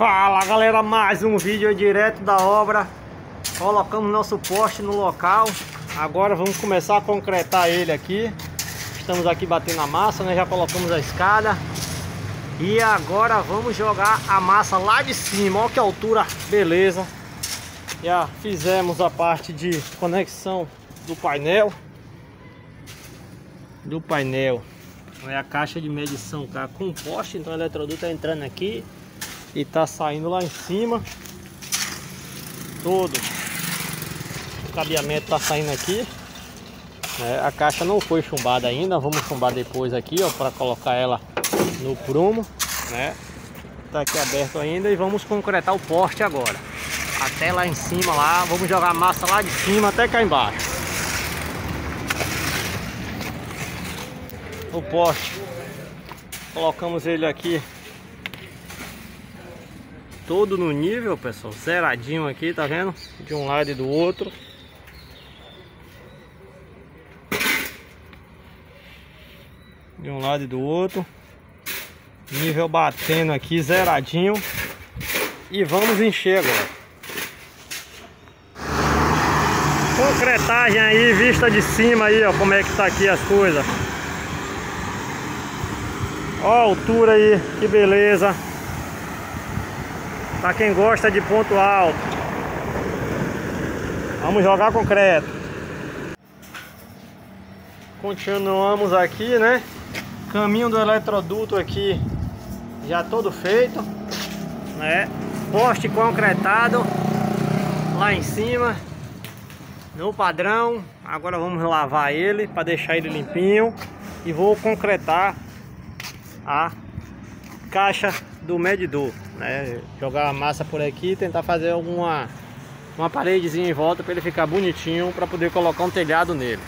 Fala galera, mais um vídeo direto da obra. Colocamos nosso poste no local. Agora vamos começar a concretar ele aqui. Estamos aqui batendo a massa, né? Já colocamos a escada. E agora vamos jogar a massa lá de cima. Olha que altura, beleza. Já fizemos a parte de conexão do painel. Do painel. É a caixa de medição tá? Com poste, então o eletroduto está entrando aqui e tá saindo lá em cima. Todo o cabeamento tá saindo aqui. É, a caixa não foi chumbada ainda. Vamos chumbar depois aqui ó para colocar ela no prumo né? Tá aqui aberto ainda e vamos concretar o poste agora. Até lá em cima lá vamos jogar massa lá de cima até cá embaixo. O poste colocamos ele aqui todo no nível, pessoal. Zeradinho aqui, tá vendo? De um lado e do outro. De um lado e do outro. Nível batendo aqui, zeradinho. E vamos encher agora. Concretagem aí, vista de cima aí, ó, como é que tá aqui as coisas. Ó a altura aí, que beleza. Para quem gosta de ponto alto. Vamos jogar concreto. Continuamos aqui, né? Caminho do eletroduto aqui já todo feito, né? Poste concretado lá em cima no padrão. Agora vamos lavar ele para deixar ele limpinho e vou concretar a caixa do medidor, né? Jogar a massa por aqui e tentar fazer alguma uma paredezinha em volta para ele ficar bonitinho para poder colocar um telhado nele.